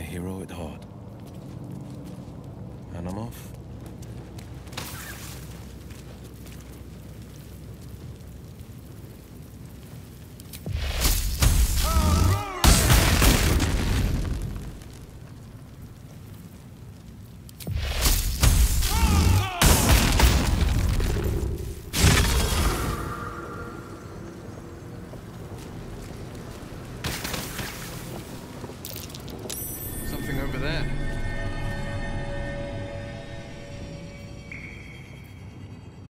hero at heart. And I'm off. that.